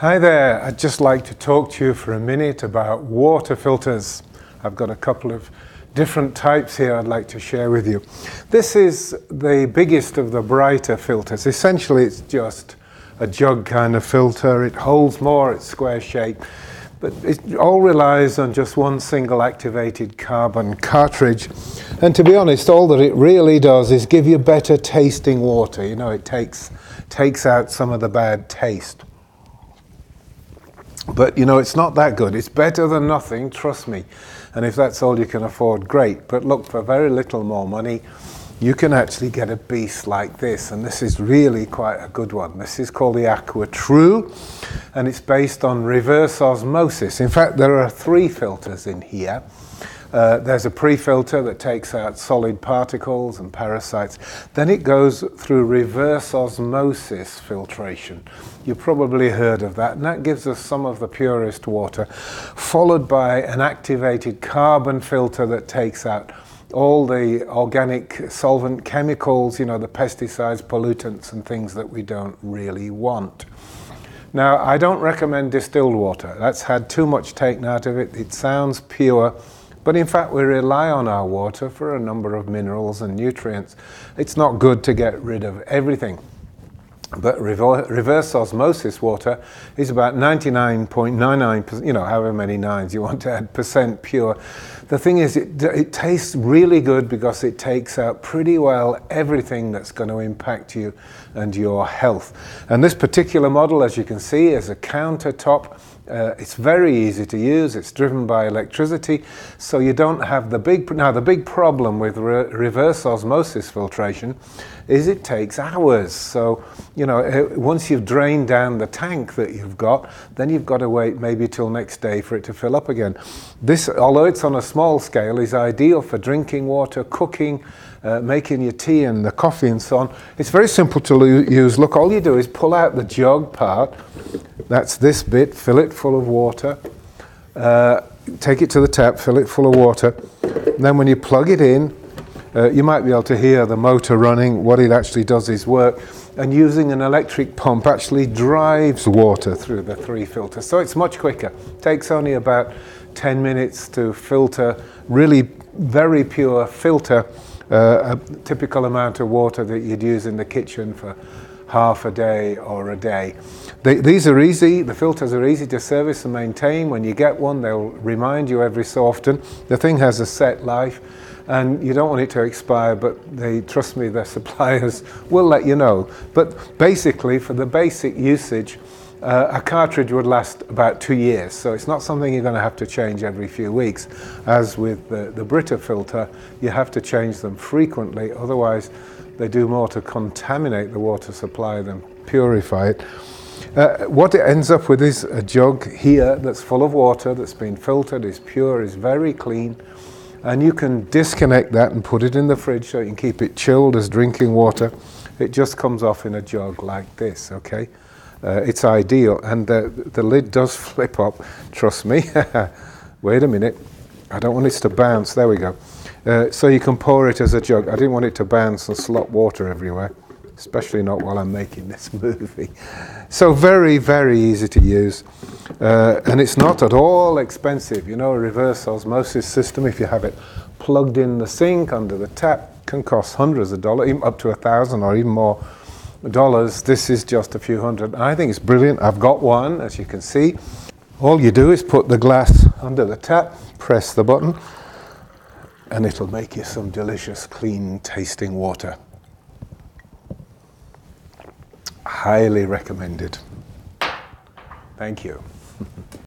Hi there, I'd just like to talk to you for a minute about water filters. I've got a couple of different types here I'd like to share with you. This is the biggest of the Brita filters. Essentially, it's just a jug kind of filter. It holds more, it's square shaped, but it all relies on just one single activated carbon cartridge. And to be honest, all that it really does is give you better tasting water. You know, it takes, takes out some of the bad taste. But you know, it's not that good. It's better than nothing, trust me. And if that's all you can afford, great. But look, for very little more money, you can actually get a beast like this. And this is really quite a good one. This is called the AquaTru, and it's based on reverse osmosis. In fact, there are three filters in here. Uh, there's a pre-filter that takes out solid particles and parasites. Then it goes through reverse osmosis filtration. You've probably heard of that, and that gives us some of the purest water, followed by an activated carbon filter that takes out all the organic solvent chemicals, you know, the pesticides, pollutants, and things that we don't really want. Now, I don't recommend distilled water. That's had too much taken out of it. It sounds pure, but in fact, we rely on our water for a number of minerals and nutrients. It's not good to get rid of everything. But reverse osmosis water is about 99.99%, you know, however many nines you want to add, percent pure. The thing is, it, it tastes really good because it takes out pretty well everything that's going to impact you and your health. And this particular model, as you can see, is a countertop uh, it's very easy to use. It's driven by electricity, so you don't have the big. Now, the big problem with re reverse osmosis filtration is it takes hours. So, you know, uh, once you've drained down the tank that you've got, then you've got to wait maybe till next day for it to fill up again. This, although it's on a small scale, is ideal for drinking water, cooking, uh, making your tea and the coffee and so on. It's very simple to use. Look, all you do is pull out the jug part that's this bit, fill it full of water. Uh, take it to the tap, fill it full of water. And then when you plug it in, uh, you might be able to hear the motor running. What it actually does is work. And using an electric pump actually drives water through the three filters. So it's much quicker. Takes only about 10 minutes to filter, really very pure filter, uh, a typical amount of water that you'd use in the kitchen for half a day or a day. They, these are easy, the filters are easy to service and maintain. When you get one, they'll remind you every so often. The thing has a set life and you don't want it to expire, but they trust me, their suppliers will let you know. But basically, for the basic usage, uh, a cartridge would last about two years, so it's not something you're going to have to change every few weeks. As with the, the Brita filter, you have to change them frequently, otherwise they do more to contaminate the water supply than purify it. Uh, what it ends up with is a jug here that's full of water that's been filtered, is pure, is very clean, and you can disconnect that and put it in the fridge so you can keep it chilled as drinking water. It just comes off in a jug like this, okay? Uh, it's ideal, and the, the lid does flip up, trust me. Wait a minute, I don't want it to bounce, there we go. Uh, so you can pour it as a jug. I didn't want it to bounce and slop water everywhere, especially not while I'm making this movie. So very, very easy to use. Uh, and it's not at all expensive. You know, a reverse osmosis system, if you have it plugged in the sink under the tap, can cost hundreds of dollars, up to a thousand or even more dollars. This is just a few hundred. I think it's brilliant. I've got one, as you can see. All you do is put the glass under the tap, press the button, and it'll make you some delicious, clean tasting water. Highly recommended. Thank you.